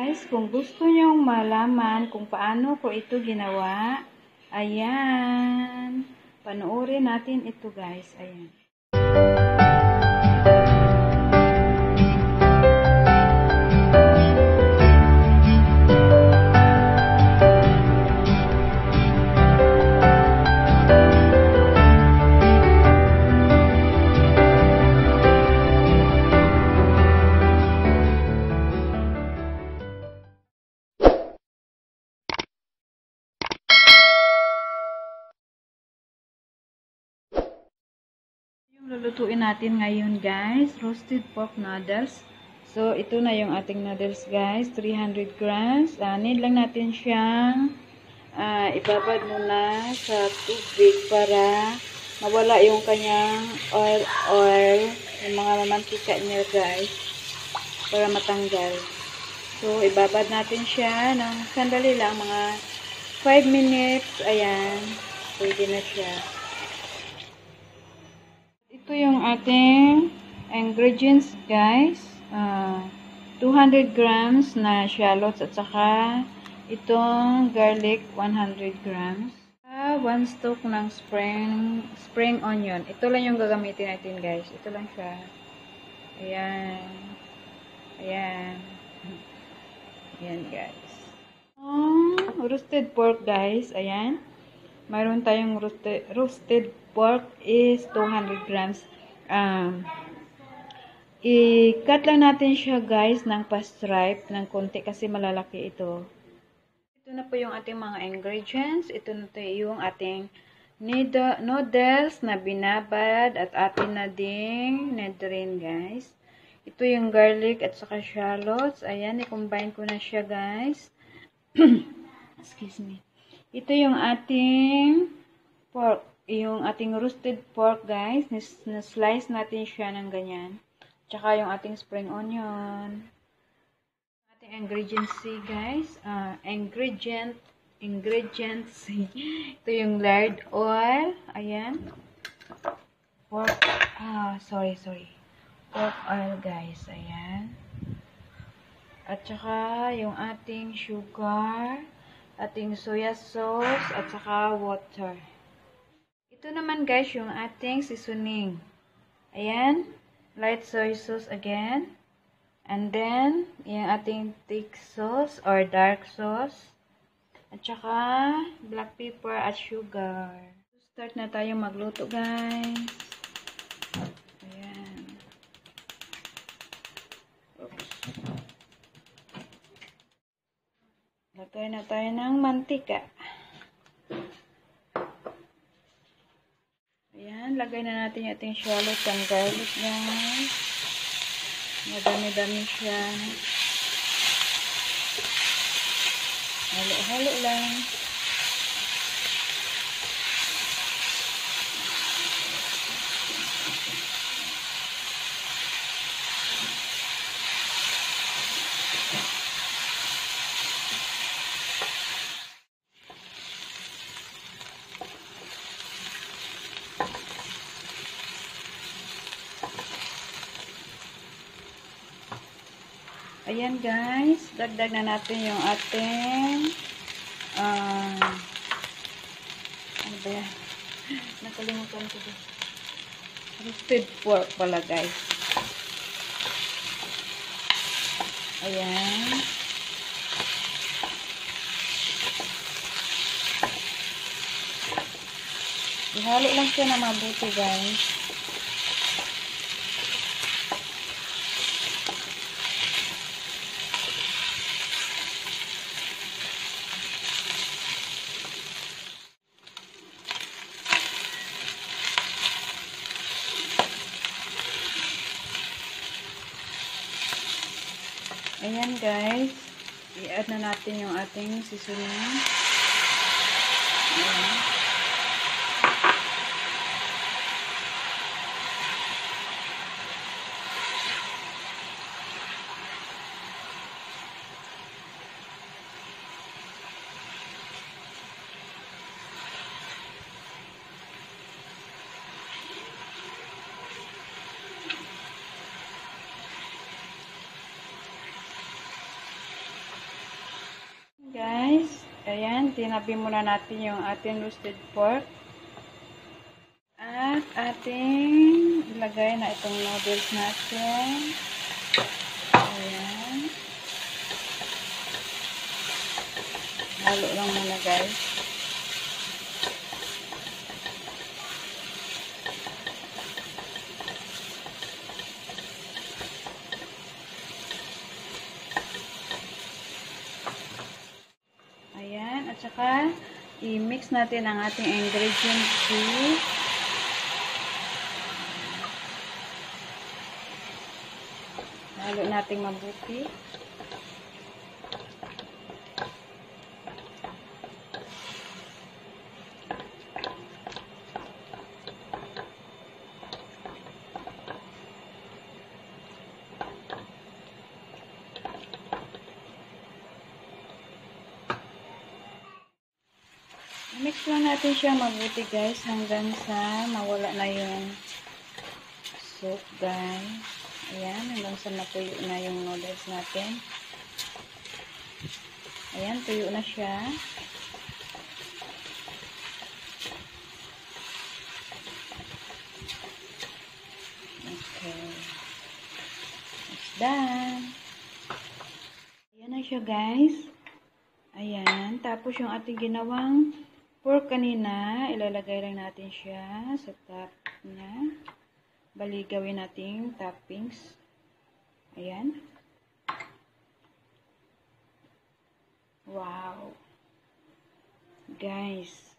guys, kung gusto nyong malaman kung paano ko ito ginawa, ayan, panoorin natin ito guys, ayan. Lulutuin natin ngayon guys, roasted pork noodles. So, ito na yung ating noodles guys, 300 grams. Uh, need lang natin siyang uh, ibabad muna sa tubig para mawala yung kanyang oil, oil, yung mga mantika niya guys, para matanggal. So, ibabad natin siya ng sandali lang, mga 5 minutes. Ayan, pwede na siya. Ito yung ating ingredients guys. Uh, 200 grams na shallots at saka itong garlic 100 grams. Uh, one stalk ng spring spring onion. Ito lang yung gagamitin natin guys. Ito lang siya. Ayan. Ayan. Ayan guys. Um, roasted pork guys. Ayan. Mayroon tayong roasted, roasted pork is 200 grams. Um, i-cut lang natin siya guys ng pa-stripe ng konti kasi malalaki ito. Ito na po yung ating mga ingredients. Ito na po yung ating noodles na binabad at atin na ding nedrin guys. Ito yung garlic at saka shallots. Ayan, i-combine ko na siya guys. Excuse me. Ito yung ating pork yung ating roasted pork guys, na-slice natin siya ng ganyan. Tsaka yung ating spring onion. Ating ingredients guys, uh, ingredient, ingredients. Ito yung lard oil, ayan. Pork, ah, sorry, sorry. Pork oil guys, ayan. At saka yung ating sugar, ating soya sauce, at saka water. Ito naman guys, yung ating seasoning. Ayan. Light soy sauce again. And then, yung ating thick sauce or dark sauce. At saka, black pepper at sugar. Start na tayo magluto guys. Lagay na tayo ng mantika. Ayan, lagay na natin yung ating shallot and garlic guys. Madami-dami siya. Halo-halo lang. Ayan guys, dagdag na natin yung ating uh, ano ba yan? Nakalimutan ko din. Roasted pork pala guys. Ayan. Ihalo lang siya na mabuti guys. Ayan guys. I-add na natin yung ating seasoning. Ayan. Tinabi muna natin yung ating roasted pork. At ating ilagay na itong noodles natin. Ayan. Halo lang muna guys. Ayan, at saka i-mix natin ang ating ingredients Halo nating mabuti. Mix lang natin siya mabuti guys hanggang sa mawala na yung soup guys. Ayan, hanggang sa matuyo na yung noodles natin. Ayan, tuyo na siya. Okay. It's done. Ayan na siya guys. Ayan. Tapos yung ating ginawang pork kanina, ilalagay lang natin siya sa top niya. Bali, gawin natin toppings. Ayan. Wow. Guys,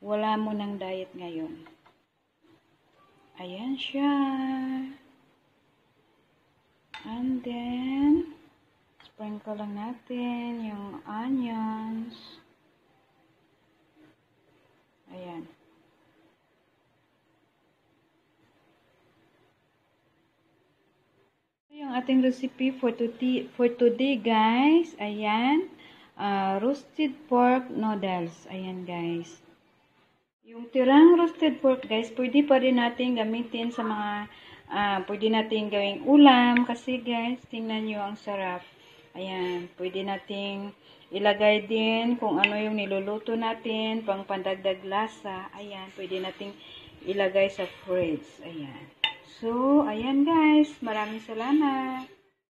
wala mo ng diet ngayon. Ayan siya. And then, sprinkle lang natin yung onions. Ayan. Ito yung ating recipe for today, for today guys. Ayan. Uh, roasted pork noodles. Ayan guys. Yung tirang roasted pork guys, pwede pa rin natin gamitin sa mga, uh, pwede natin gawing ulam. Kasi guys, tingnan nyo ang sarap. Ayan. Pwede nating ilagay din kung ano yung niluluto natin, pang pandagdag lasa. Ayan. Pwede nating ilagay sa fridge. Ayan. So, ayan guys. Maraming salamat.